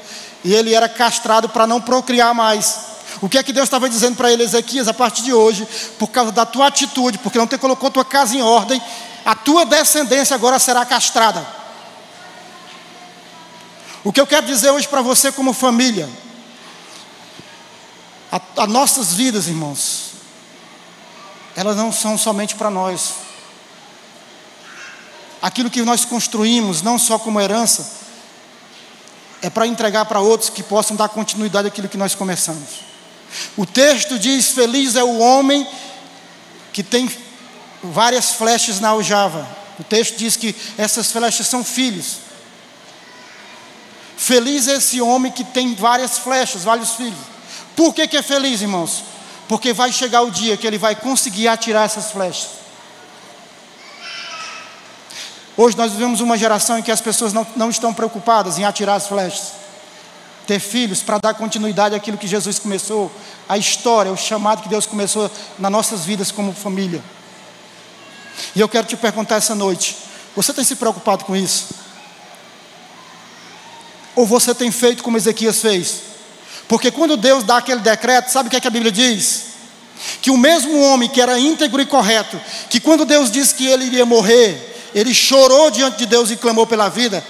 e ele era castrado para não procriar mais. O que é que Deus estava dizendo para ele, Ezequias, a partir de hoje, por causa da tua atitude, porque não te colocou tua casa em ordem, a tua descendência agora será castrada. O que eu quero dizer hoje para você, como família, as nossas vidas, irmãos, elas não são somente para nós. Aquilo que nós construímos, não só como herança, é para entregar para outros que possam dar continuidade àquilo que nós começamos. O texto diz: Feliz é o homem que tem várias flechas na aljava. O texto diz que essas flechas são filhos. Feliz é esse homem que tem várias flechas, vários filhos. Por que, que é feliz, irmãos? Porque vai chegar o dia que ele vai conseguir atirar essas flechas. Hoje nós vivemos uma geração em que as pessoas não, não estão preocupadas em atirar as flechas, ter filhos para dar continuidade àquilo que Jesus começou, a história, o chamado que Deus começou nas nossas vidas como família. E eu quero te perguntar essa noite: você tem se preocupado com isso? Ou você tem feito como Ezequias fez? Porque quando Deus dá aquele decreto, sabe o que, é que a Bíblia diz? Que o mesmo homem que era íntegro e correto, que quando Deus disse que ele iria morrer, ele chorou diante de Deus e clamou pela vida.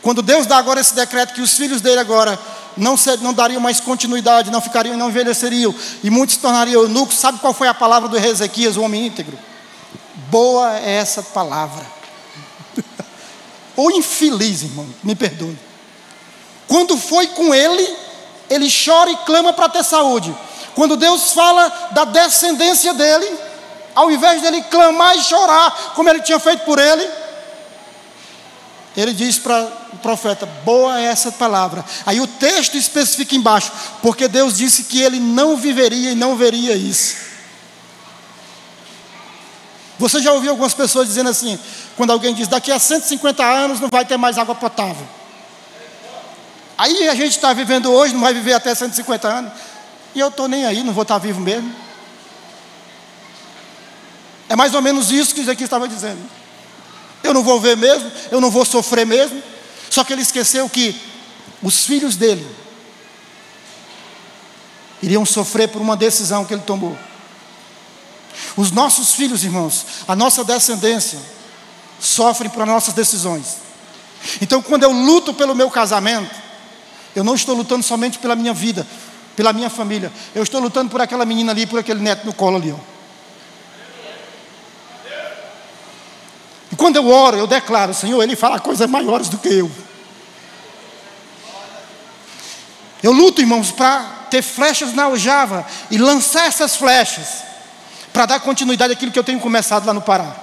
Quando Deus dá agora esse decreto que os filhos dele agora não, ser, não dariam mais continuidade, não ficariam, não envelheceriam, e muitos se tornariam eunucos, sabe qual foi a palavra do Ezequias, o homem íntegro? Boa é essa palavra. Ou infeliz, irmão, me perdoe. Quando foi com ele, ele chora e clama para ter saúde. Quando Deus fala da descendência dele, ao invés dele clamar e chorar, como ele tinha feito por ele, ele diz para o profeta: Boa é essa palavra. Aí o texto especifica embaixo, porque Deus disse que ele não viveria e não veria isso. Você já ouviu algumas pessoas dizendo assim, quando alguém diz: Daqui a 150 anos não vai ter mais água potável. Aí a gente está vivendo hoje, não vai viver até 150 anos, e eu estou nem aí, não vou estar vivo mesmo. É mais ou menos isso que aqui estava dizendo. Eu não vou ver mesmo, eu não vou sofrer mesmo. Só que ele esqueceu que os filhos dele iriam sofrer por uma decisão que ele tomou. Os nossos filhos, irmãos, a nossa descendência, sofrem por nossas decisões. Então, quando eu luto pelo meu casamento, eu não estou lutando somente pela minha vida, pela minha família. Eu estou lutando por aquela menina ali, por aquele neto no colo ali. Ó. E quando eu oro, eu declaro, Senhor, Ele fala coisas maiores do que eu. Eu luto, irmãos, para ter flechas na aljava e lançar essas flechas para dar continuidade àquilo que eu tenho começado lá no Pará.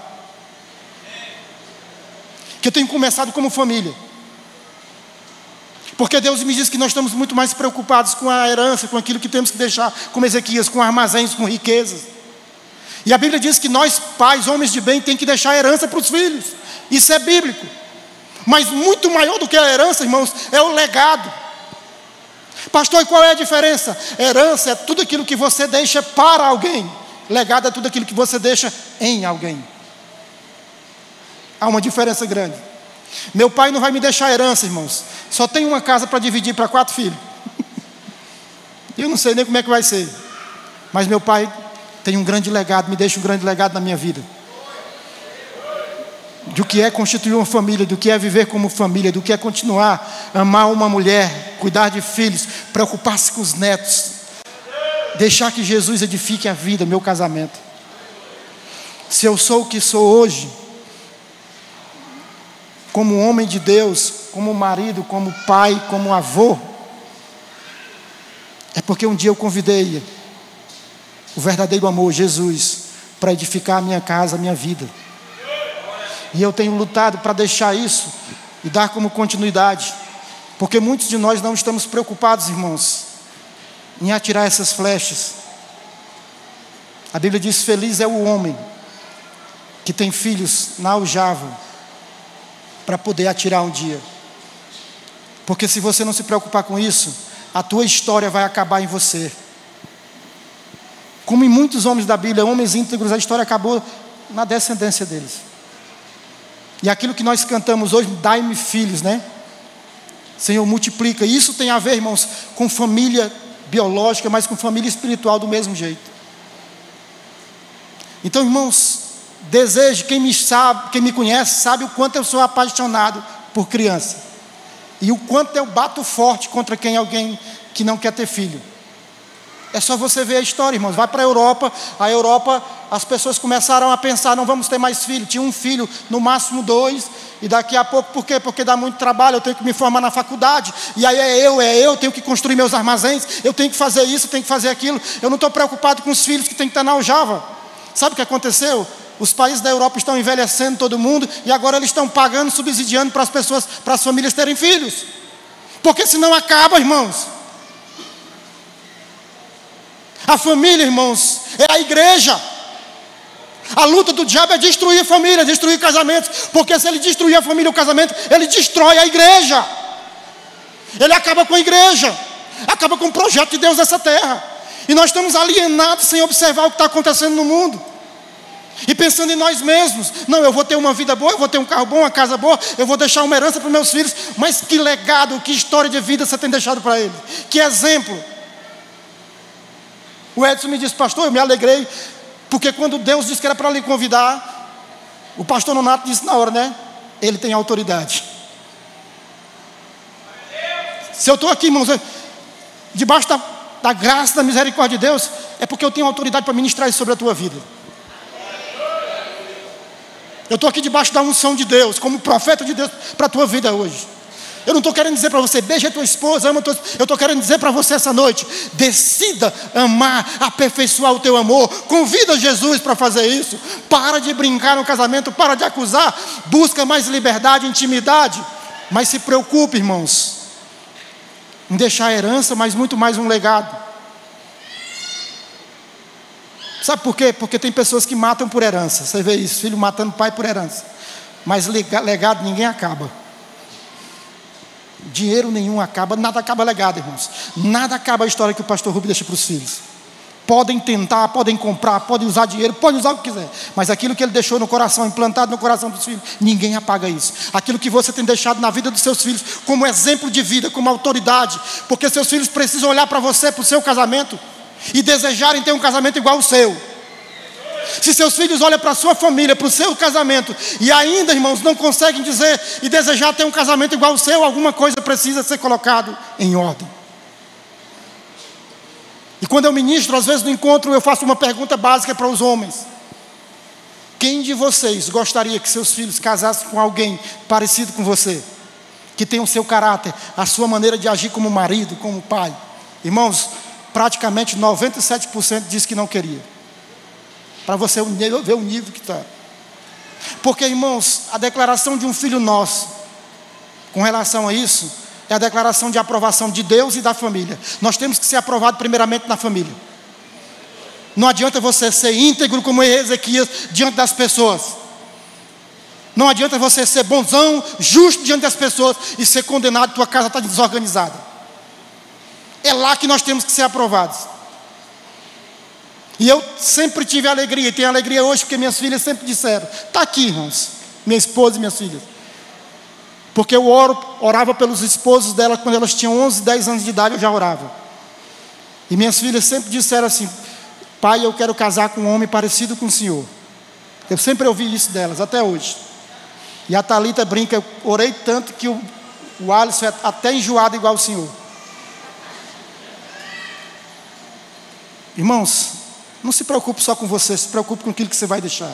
Que eu tenho começado como família. Porque Deus me diz que nós estamos muito mais preocupados com a herança, com aquilo que temos que deixar, como Ezequias, com armazéns, com riquezas. E a Bíblia diz que nós, pais, homens de bem, tem que deixar herança para os filhos. Isso é bíblico. Mas muito maior do que a herança, irmãos, é o legado. Pastor, e qual é a diferença? Herança é tudo aquilo que você deixa para alguém. Legado é tudo aquilo que você deixa em alguém. Há uma diferença grande. Meu pai não vai me deixar herança, irmãos. Só tem uma casa para dividir para quatro filhos. Eu não sei nem como é que vai ser. Mas meu pai tem um grande legado, me deixa um grande legado na minha vida. Do que é constituir uma família, do que é viver como família, do que é continuar, amar uma mulher, cuidar de filhos, preocupar-se com os netos, Deixar que Jesus edifique a vida, meu casamento. Se eu sou o que sou hoje, como homem de Deus, como marido, como pai, como avô, é porque um dia eu convidei o verdadeiro amor, Jesus, para edificar a minha casa, a minha vida. E eu tenho lutado para deixar isso e dar como continuidade, porque muitos de nós não estamos preocupados, irmãos, em atirar essas flechas. A Bíblia diz: Feliz é o homem que tem filhos na aljava para poder atirar um dia. Porque se você não se preocupar com isso, a tua história vai acabar em você. Como em muitos homens da Bíblia, homens íntegros, a história acabou na descendência deles. E aquilo que nós cantamos hoje, dai-me filhos, né? Senhor, multiplica. Isso tem a ver, irmãos, com família biológica, mas com família espiritual do mesmo jeito. Então, irmãos, desejo, quem me sabe, quem me conhece, sabe o quanto eu sou apaixonado por criança. E o quanto eu bato forte contra quem alguém que não quer ter filho. É só você ver a história, irmãos. Vai para a Europa, a Europa, as pessoas começaram a pensar, não vamos ter mais filho. Tinha um filho, no máximo dois, e daqui a pouco, por quê? Porque dá muito trabalho, eu tenho que me formar na faculdade, e aí é eu, é eu, tenho que construir meus armazéns, eu tenho que fazer isso, tenho que fazer aquilo. Eu não estou preocupado com os filhos que tem que estar na aljava. Sabe o que aconteceu? Os países da Europa estão envelhecendo todo mundo e agora eles estão pagando, subsidiando para as pessoas, para as famílias terem filhos. Porque senão acaba, irmãos. A família, irmãos, é a igreja. A luta do diabo é destruir a família, destruir casamentos. Porque se ele destruir a família e o casamento, ele destrói a igreja. Ele acaba com a igreja. Acaba com o projeto de Deus nessa terra. E nós estamos alienados sem observar o que está acontecendo no mundo. E pensando em nós mesmos, não, eu vou ter uma vida boa, eu vou ter um carro bom, uma casa boa, eu vou deixar uma herança para meus filhos, mas que legado, que história de vida você tem deixado para eles? Que exemplo? O Edson me disse, pastor, eu me alegrei, porque quando Deus disse que era para lhe convidar, o pastor Nonato disse na hora, né? Ele tem autoridade. Se eu estou aqui, irmãos, debaixo da, da graça, da misericórdia de Deus, é porque eu tenho autoridade para ministrar isso sobre a tua vida. Eu estou aqui debaixo da unção de Deus, como profeta de Deus para a tua vida hoje. Eu não estou querendo dizer para você, beija a tua esposa, ama a tua Eu estou querendo dizer para você essa noite, decida amar, aperfeiçoar o teu amor. Convida Jesus para fazer isso. Para de brincar no casamento, para de acusar. Busca mais liberdade, intimidade. Mas se preocupe, irmãos, em deixar a herança, mas muito mais um legado. Sabe por quê? Porque tem pessoas que matam por herança. Você vê isso, filho matando pai por herança. Mas legado ninguém acaba. Dinheiro nenhum acaba, nada acaba legado, irmãos. Nada acaba a história que o pastor Rubio deixa para os filhos. Podem tentar, podem comprar, podem usar dinheiro, podem usar o que quiser. Mas aquilo que ele deixou no coração, implantado no coração dos filhos, ninguém apaga isso. Aquilo que você tem deixado na vida dos seus filhos, como exemplo de vida, como autoridade. Porque seus filhos precisam olhar para você, para o seu casamento e desejarem ter um casamento igual ao seu. Se seus filhos olham para sua família, para o seu casamento, e ainda, irmãos, não conseguem dizer e desejar ter um casamento igual ao seu, alguma coisa precisa ser colocado em ordem. E quando eu ministro, às vezes no encontro, eu faço uma pergunta básica para os homens: Quem de vocês gostaria que seus filhos casassem com alguém parecido com você? Que tem o seu caráter, a sua maneira de agir como marido, como pai? Irmãos, praticamente 97% disse que não queria. Para você ver o nível que está. Porque, irmãos, a declaração de um filho nosso, com relação a isso, é a declaração de aprovação de Deus e da família. Nós temos que ser aprovados primeiramente na família. Não adianta você ser íntegro como Ezequias diante das pessoas. Não adianta você ser bonzão, justo diante das pessoas e ser condenado, tua casa está desorganizada. É lá que nós temos que ser aprovados. E eu sempre tive alegria, e tenho alegria hoje, porque minhas filhas sempre disseram: está aqui, irmãos, minha esposa e minhas filhas. Porque eu oro, orava pelos esposos dela quando elas tinham 11, 10 anos de idade, eu já orava. E minhas filhas sempre disseram assim: Pai, eu quero casar com um homem parecido com o Senhor. Eu sempre ouvi isso delas, até hoje. E a Talita brinca, eu orei tanto que o, o Alisson é até enjoado igual o Senhor. Irmãos, não se preocupe só com você, se preocupe com aquilo que você vai deixar.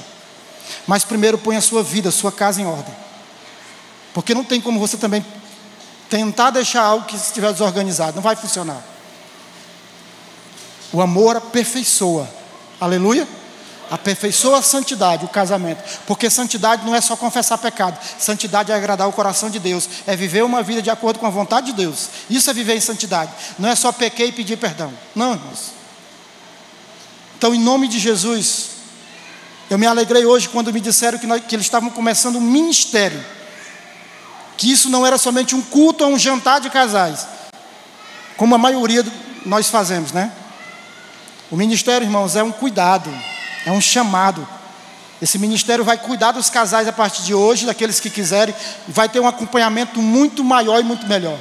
Mas primeiro põe a sua vida, a sua casa em ordem. Porque não tem como você também tentar deixar algo que estiver desorganizado, não vai funcionar. O amor aperfeiçoa. Aleluia? Aperfeiçoa a santidade, o casamento. Porque santidade não é só confessar pecado. Santidade é agradar o coração de Deus. É viver uma vida de acordo com a vontade de Deus. Isso é viver em santidade. Não é só pequei e pedir perdão. Não, irmãos. Então, em nome de Jesus, eu me alegrei hoje quando me disseram que, nós, que eles estavam começando um ministério. Que isso não era somente um culto ou um jantar de casais. Como a maioria nós fazemos, né? O ministério, irmãos, é um cuidado é um chamado. Esse ministério vai cuidar dos casais a partir de hoje, daqueles que quiserem, e vai ter um acompanhamento muito maior e muito melhor.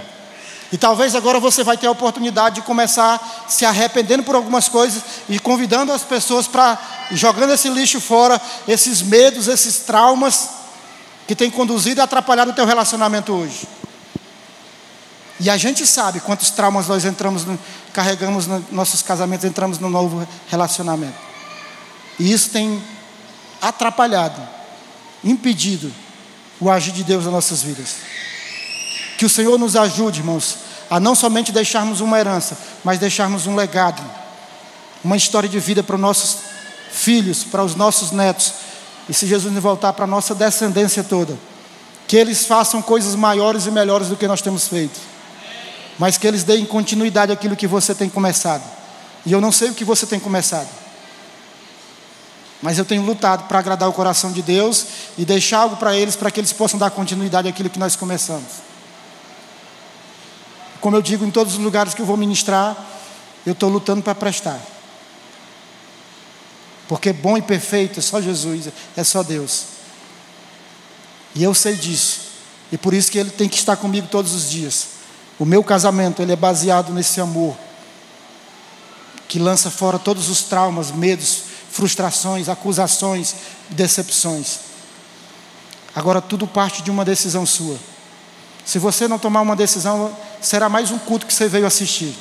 E talvez agora você vai ter a oportunidade de começar se arrependendo por algumas coisas e convidando as pessoas para jogando esse lixo fora, esses medos, esses traumas que têm conduzido e atrapalhado o teu relacionamento hoje. E a gente sabe quantos traumas nós entramos, no, carregamos nos nossos casamentos, entramos no novo relacionamento. E isso tem atrapalhado, impedido o agir de Deus nas nossas vidas. Que o Senhor nos ajude, irmãos, a não somente deixarmos uma herança, mas deixarmos um legado, uma história de vida para os nossos filhos, para os nossos netos. E se Jesus voltar para a nossa descendência toda, que eles façam coisas maiores e melhores do que nós temos feito, mas que eles deem continuidade àquilo que você tem começado. E eu não sei o que você tem começado. Mas eu tenho lutado para agradar o coração de Deus e deixar algo para eles, para que eles possam dar continuidade àquilo que nós começamos. Como eu digo em todos os lugares que eu vou ministrar, eu estou lutando para prestar. Porque bom e perfeito é só Jesus, é só Deus. E eu sei disso. E por isso que Ele tem que estar comigo todos os dias. O meu casamento, ele é baseado nesse amor. Que lança fora todos os traumas, medos, frustrações, acusações, decepções. Agora tudo parte de uma decisão sua. Se você não tomar uma decisão, será mais um culto que você veio assistir.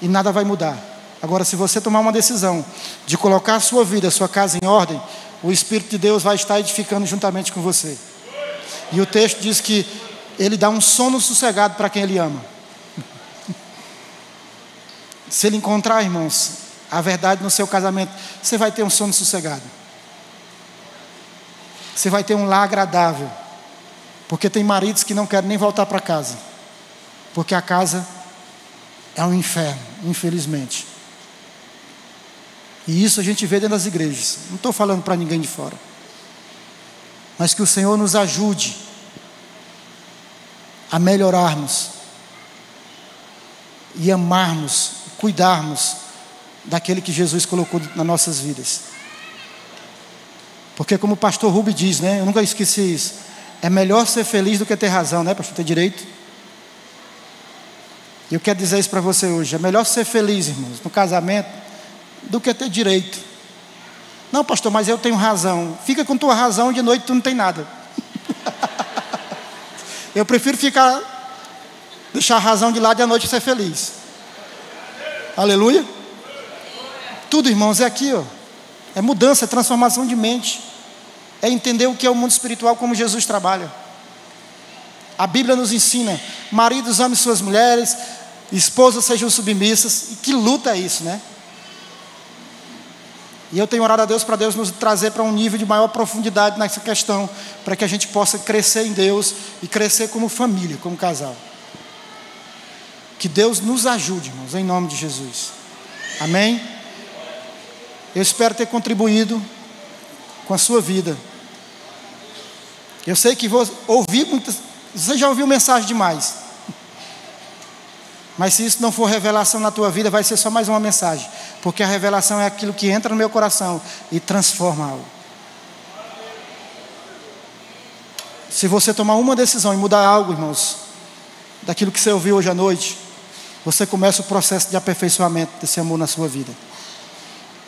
E nada vai mudar. Agora, se você tomar uma decisão de colocar a sua vida, a sua casa em ordem, o Espírito de Deus vai estar edificando juntamente com você. E o texto diz que ele dá um sono sossegado para quem ele ama. Se ele encontrar, irmãos, a verdade no seu casamento, você vai ter um sono sossegado. Você vai ter um lar agradável. Porque tem maridos que não querem nem voltar para casa. Porque a casa é um inferno, infelizmente. E isso a gente vê dentro das igrejas. Não estou falando para ninguém de fora. Mas que o Senhor nos ajude a melhorarmos e amarmos, cuidarmos daquele que Jesus colocou nas nossas vidas. Porque como o pastor Rubi diz, né? Eu nunca esqueci isso. É melhor ser feliz do que ter razão, né, pastor? Ter direito. E eu quero dizer isso para você hoje. É melhor ser feliz, irmãos, no casamento, do que ter direito. Não, pastor, mas eu tenho razão. Fica com tua razão, de noite tu não tem nada. eu prefiro ficar, deixar a razão de lado e à noite ser feliz. Aleluia. Tudo, irmãos, é aqui, ó. É mudança, é transformação de mente. É entender o que é o mundo espiritual como Jesus trabalha. A Bíblia nos ensina: maridos amem suas mulheres, esposas sejam submissas. E que luta é isso, né? E eu tenho orado a Deus para Deus nos trazer para um nível de maior profundidade nessa questão, para que a gente possa crescer em Deus e crescer como família, como casal. Que Deus nos ajude, irmãos, em nome de Jesus. Amém? Eu espero ter contribuído com a sua vida. Eu sei que vou ouvir muitas. Você já ouviu mensagem demais. Mas se isso não for revelação na tua vida, vai ser só mais uma mensagem. Porque a revelação é aquilo que entra no meu coração e transforma algo. Se você tomar uma decisão e mudar algo, irmãos, daquilo que você ouviu hoje à noite, você começa o processo de aperfeiçoamento desse amor na sua vida.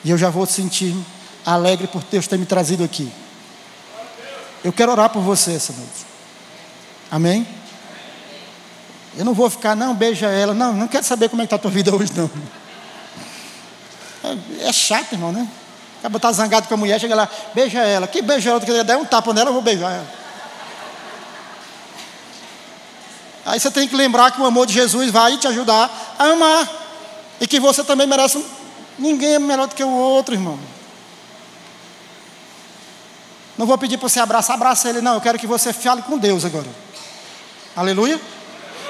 E eu já vou sentir alegre por Deus ter me trazido aqui. Eu quero orar por você essa noite. Amém? Eu não vou ficar, não, beija ela. Não, não quero saber como é que está a tua vida hoje, não. É, é chato, irmão, né? Acaba tá zangado com a mulher, chega lá, beija ela. Que beija ela? Quer der um tapa nela, eu vou beijar ela. Aí você tem que lembrar que o amor de Jesus vai te ajudar a amar. E que você também merece. Ninguém é melhor do que o outro, irmão. Não vou pedir para você abraçar, abraça ele, não. Eu quero que você fale com Deus agora. Aleluia.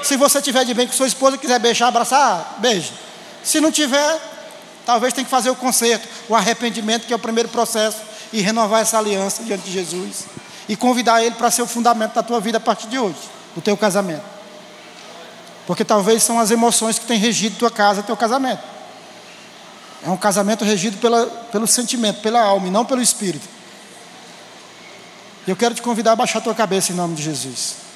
Se você tiver de bem com sua esposa, quiser beijar, abraçar, beije. Se não tiver, talvez tenha que fazer o conserto, o arrependimento, que é o primeiro processo, e renovar essa aliança diante de Jesus. E convidar ele para ser o fundamento da tua vida a partir de hoje, do teu casamento. Porque talvez são as emoções que têm regido tua casa, teu casamento. É um casamento regido pela, pelo sentimento, pela alma e não pelo espírito. Eu quero te convidar a baixar a tua cabeça em nome de Jesus.